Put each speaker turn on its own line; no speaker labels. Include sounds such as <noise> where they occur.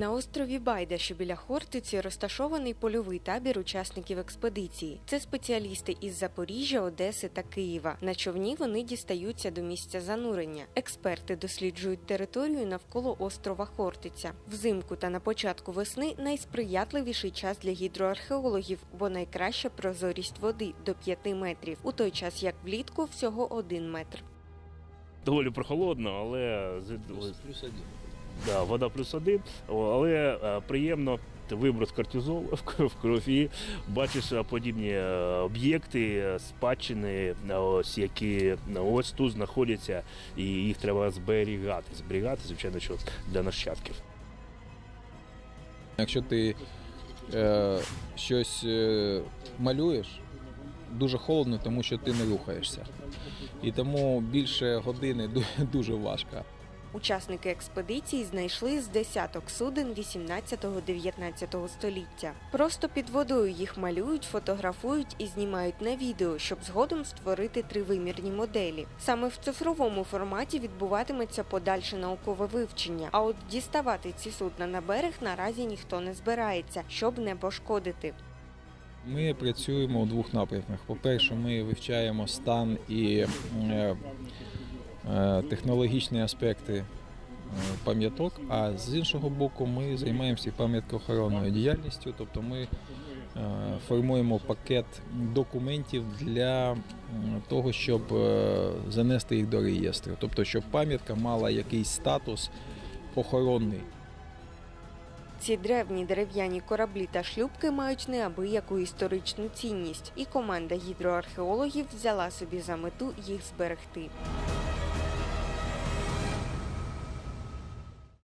На острові Байда, що біля Хортиці, розташований польовий табір учасників експедиції. Це спеціалісти із Запоріжжя, Одеси та Києва. На човні вони дістаються до місця занурення. Експерти досліджують територію навколо острова Хортиця. Взимку та на початку весни найсприятливіший час для гідроархеологів, бо найкраща прозорість води до 5 метрів, у той час як влітку всього 1 метр.
Доволі прохолодно, але з-
Плюс один.
Да, вода плюс один, але е, приємно. Виброс кортизолу в крові, бачиш е, подібні е, об'єкти, спадщини, ось які ось тут знаходяться, і їх треба зберігати. Зберігати, звичайно, що для нащадків.
Якщо ти е, щось е, малюєш, дуже холодно, тому що ти не рухаєшся. І тому більше години <laughs> дуже важко.
Учасники експедиції знайшли з десяток суден 18-19 століття. Просто під водою їх малюють, фотографують і знімають на відео, щоб згодом створити тривимірні моделі. Саме в цифровому форматі відбуватиметься подальше наукове вивчення. А от діставати ці судна на берег наразі ніхто не збирається, щоб не пошкодити.
Ми працюємо у двох напрямках. По-перше, ми вивчаємо стан і е, технологічні аспекти е, пам'яток, а з іншого боку, ми займаємося пам'яткоохоронною діяльністю, тобто ми е, формуємо пакет документів для того, щоб е, занести їх до реєстру, тобто щоб пам'ятка мала якийсь статус охоронний.
Ці древні дерев'яні кораблі та шлюпки мають неабияку історичну цінність, і команда гідроархеологів взяла собі за мету їх зберегти.